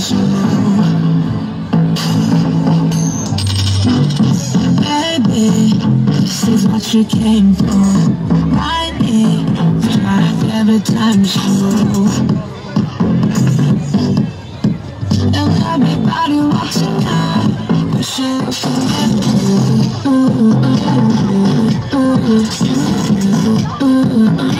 she moves. Baby, this is what you came for. I need drive every time moves. And everybody watching now, wishing you could get ooh, ooh, ooh, ooh, ooh.